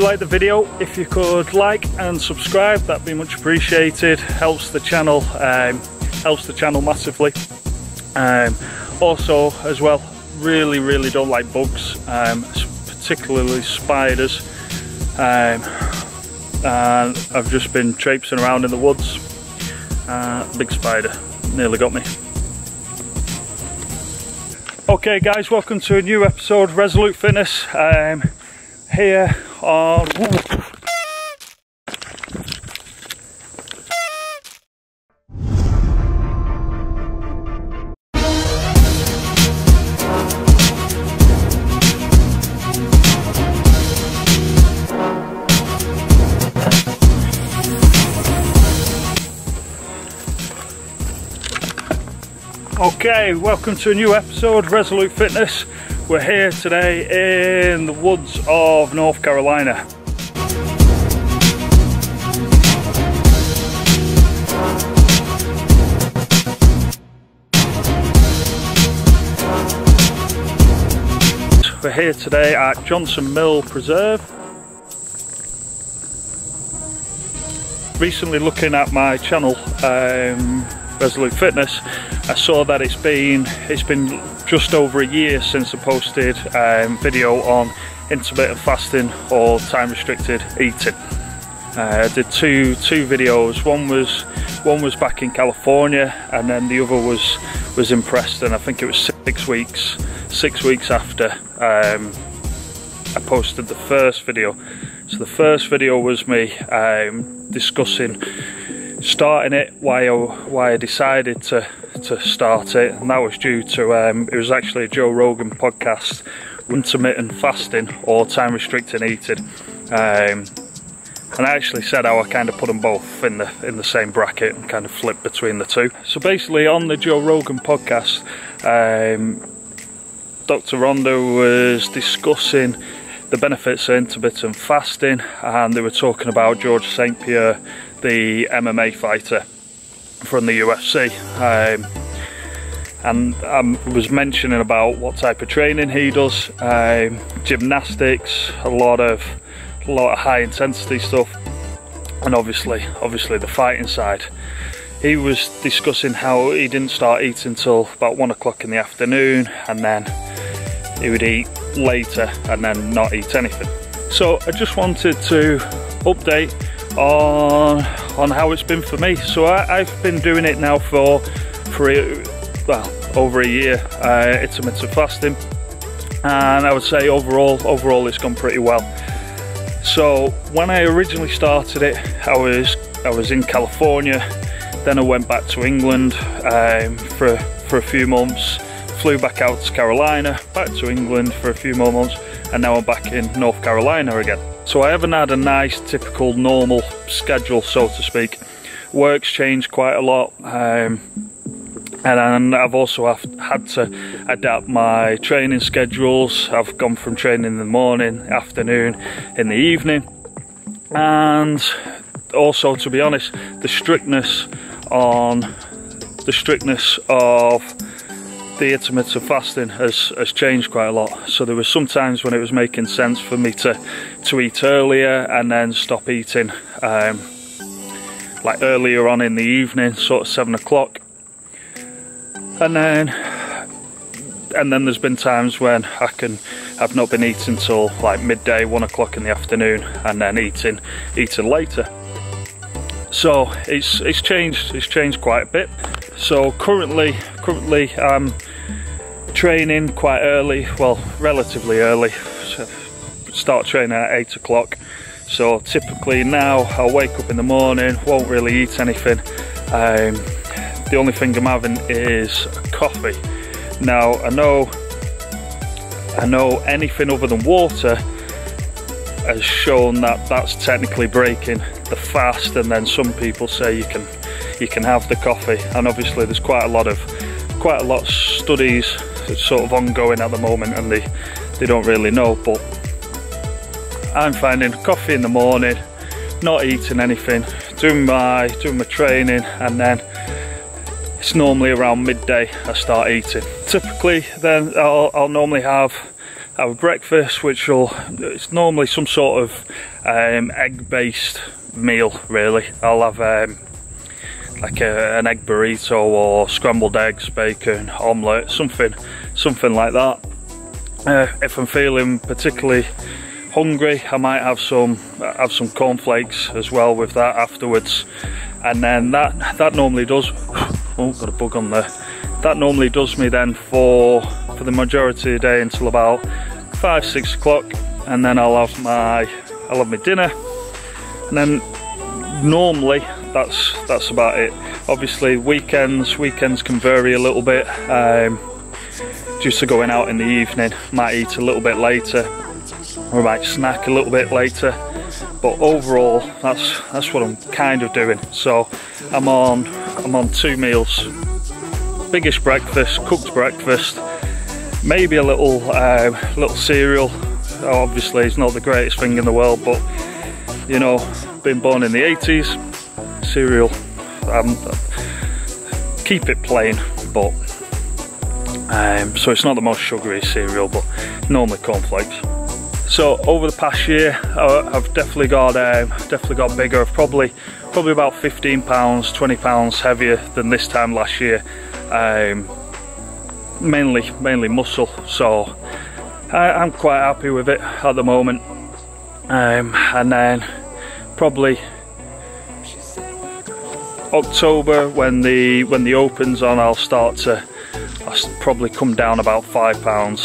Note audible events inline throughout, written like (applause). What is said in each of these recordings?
like the video, if you could like and subscribe, that'd be much appreciated. Helps the channel, um, helps the channel massively. Um, also, as well, really, really don't like bugs, um, particularly spiders. Um, and I've just been traipsing around in the woods. Uh, big spider nearly got me. Okay guys, welcome to a new episode Resolute Fitness. Um, Okay, welcome to a new episode Resolute Fitness. We're here today in the woods of North Carolina. We're here today at Johnson Mill Preserve. Recently looking at my channel, um, Resolute Fitness, I saw that it's been it's been just over a year since I posted a um, video on intermittent fasting or time restricted eating. Uh, I did two two videos. One was one was back in California, and then the other was was in Preston. I think it was six weeks six weeks after um, I posted the first video. So the first video was me um, discussing starting it, why I, why I decided to to start it, and that was due to um, it was actually a Joe Rogan podcast, intermittent fasting or time restricting eating, um, and I actually said how I kind of put them both in the in the same bracket and kind of flipped between the two. So basically, on the Joe Rogan podcast, um, Dr. Rhonda was discussing the benefits of intermittent fasting, and they were talking about George St. Pierre the MMA fighter from the UFC. Um, and I was mentioning about what type of training he does, um, gymnastics, a lot of a lot of high intensity stuff, and obviously, obviously the fighting side. He was discussing how he didn't start eating until about one o'clock in the afternoon, and then he would eat later and then not eat anything. So I just wanted to update on on how it's been for me. So I, have been doing it now for for well over a year, uh, intermittent fasting, and I would say overall overall it's gone pretty well. So when I originally started it, I was I was in California, then I went back to England um, for for a few months, flew back out to Carolina, back to England for a few more months, and now I'm back in North Carolina again. So I haven't had a nice typical normal schedule so to speak. Work's changed quite a lot um, and I've also have, had to adapt my training schedules. I've gone from training in the morning, afternoon, in the evening and also to be honest the strictness on the strictness of the intermittent fasting has, has changed quite a lot. So there was some times when it was making sense for me to, to eat earlier and then stop eating um, like earlier on in the evening, sort of seven o'clock. And then and then there's been times when I can I've not been eating till like midday, one o'clock in the afternoon, and then eating eating later. So it's it's changed it's changed quite a bit. So currently currently I'm training quite early, well relatively early. So start training at eight o'clock. So typically now I'll wake up in the morning, won't really eat anything. Um, the only thing I'm having is coffee. Now I know I know anything other than water has shown that that's technically breaking the fast and then some people say you can you can have the coffee and obviously there's quite a lot of quite a lot of studies sort of ongoing at the moment and they they don't really know but I'm finding coffee in the morning not eating anything doing my doing my training and then it's normally around midday I start eating typically then I'll, I'll normally have have a breakfast, which will it's normally some sort of um, egg-based meal. Really, I'll have um, like a, an egg burrito or scrambled eggs, bacon, omelette, something, something like that. Uh, if I'm feeling particularly hungry, I might have some have some cornflakes as well with that afterwards, and then that that normally does. (sighs) Oh, got a bug on there. That normally does me then for for the majority of the day until about five six o'clock, and then I'll have my I'll have my dinner, and then normally that's that's about it. Obviously weekends weekends can vary a little bit. Um, just to going out in the evening, might eat a little bit later, or might snack a little bit later. But overall, that's that's what I'm kind of doing. So I'm on I'm on two meals, biggest breakfast, cooked breakfast, maybe a little uh, little cereal. Obviously, it's not the greatest thing in the world, but you know, been born in the 80s, cereal. Um, keep it plain, but um, so it's not the most sugary cereal, but normally cornflakes. So over the past year, I've definitely got um, definitely got bigger. I've probably probably about 15 pounds, 20 pounds heavier than this time last year. Um, mainly mainly muscle, so I, am quite happy with it at the moment. Um, and then probably October when the when the opens on, I'll start to I'll probably come down about five pounds.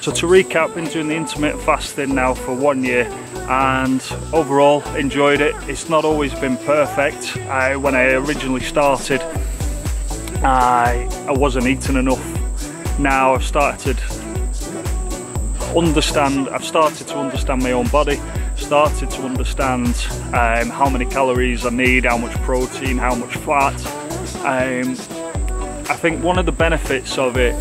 So to recap, been doing the intermittent fasting now for one year and overall enjoyed it. It's not always been perfect. I, when I originally started, I, I wasn't eating enough. Now I've started understand, I've started to understand my own body, started to understand um, how many calories I need, how much protein, how much fat. Um, I think one of the benefits of it,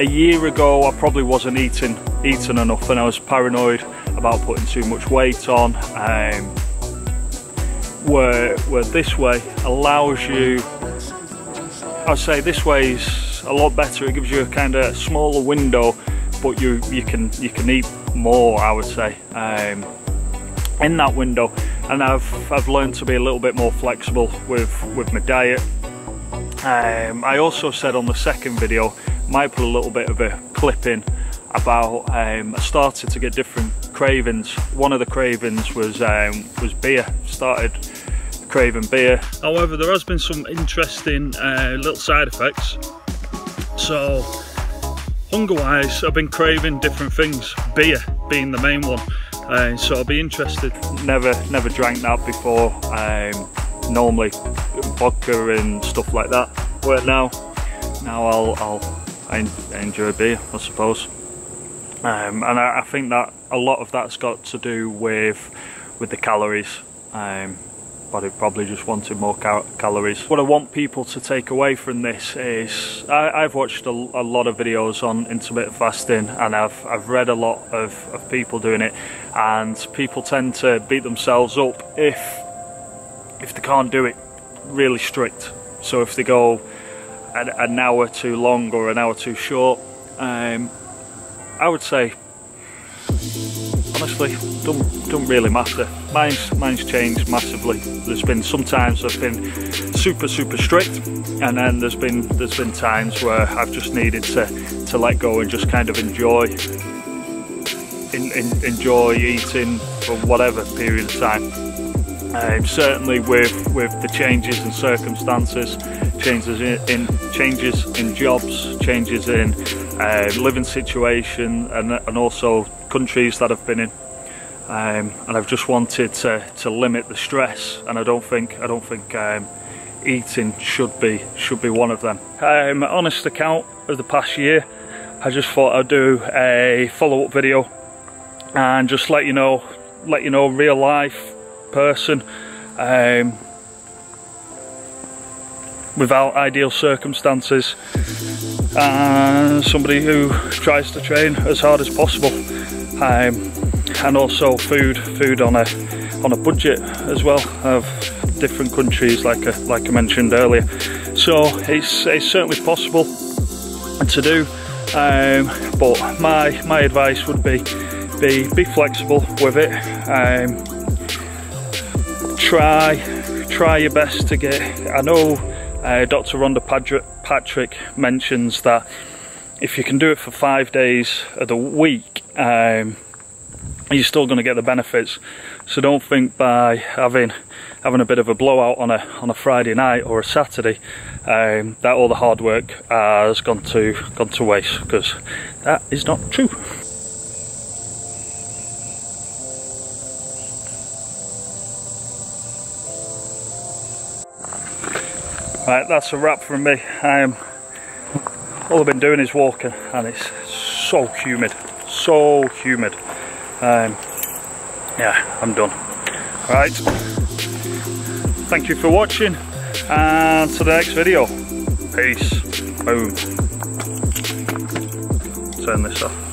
a year ago I probably wasn't eating eating enough and I was paranoid about putting too much weight on. Um, where, where this way allows you, I'd say this way is a lot better. It gives you a kind of smaller window, but you you can you can eat more. I would say um, in that window, and I've I've learned to be a little bit more flexible with with my diet. Um, I also said on the second video, might put a little bit of a clip in about um, I started to get different cravings. One of the cravings was um, was beer. Started craving beer. However, there has been some interesting uh, little side effects. So, hunger-wise, I've been craving different things. Beer being the main one. Uh, so I'll be interested. Never, never drank that before. Um, normally vodka and stuff like that. But now, now I'll, I'll I enjoy beer, I suppose. Um, and I, I, think that a lot of that's got to do with with the calories. Um, but I probably just wanted more cal calories. What I want people to take away from this is I, have watched a, a, lot of videos on intermittent fasting and I've, I've read a lot of, of people doing it and people tend to beat themselves up if if they can't do it really strict. So if they go an, an hour too long or an hour too short, um, I would say honestly don't don't really matter. Mine's mine's changed massively. There's been some times I've been super super strict, and then there's been there's been times where I've just needed to to let go and just kind of enjoy in, in, enjoy eating for whatever period of time. Um, certainly with with the changes in circumstances, changes in, in changes in jobs, changes in uh, living situation, and and also countries that I've been in. Um, and I've just wanted to, to limit the stress, and I don't think I don't think um, eating should be should be one of them. Um, honest account of the past year, I just thought I'd do a follow-up video and just let you know let you know real life person um, without ideal circumstances and somebody who tries to train as hard as possible um, and also food food on a on a budget as well of different countries like like I mentioned earlier so it's it's certainly possible to do Um, but my my advice would be be be flexible with it. Um, try try your best to get. I know uh, Dr. Rhonda Patrick, mentions that if you can do it for five days of the week, um, you're still going to get the benefits. So don't think by having having a bit of a blowout on a on a Friday night or a Saturday um, that all the hard work has gone to gone to waste because that is not true. Right, that's a wrap from me. Um, all I've been doing is walking and it's so humid, so humid. Um, yeah, I'm done. Right, thank you for watching and to the next video. Peace. Boom. Turn this off.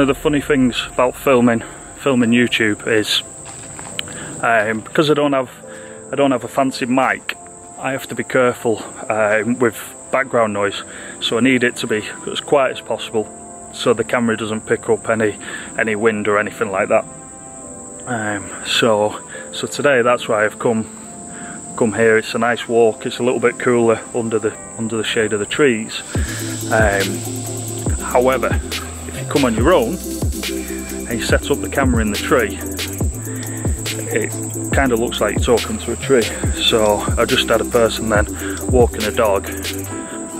Of the funny things about filming filming YouTube is um, because I don't have I don't have a fancy mic I have to be careful um, with background noise. So I need it to be as quiet as possible so the camera doesn't pick up any any wind or anything like that. Um, so so today that's why I've come come here. It's a nice walk. It's a little bit cooler under the under the shade of the trees. Um, however come on your own and you set up the camera in the tree, it kind of looks like you're talking to a tree. So I just had a person then walking a dog.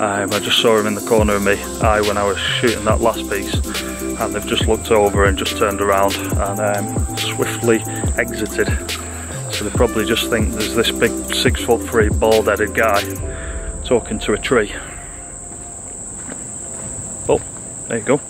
Um, I just saw him in the corner of me eye when I was shooting that last piece and they've just looked over and just turned around and um, swiftly exited. So they probably just think there's this big six foot three bald headed guy talking to a tree. But there you go.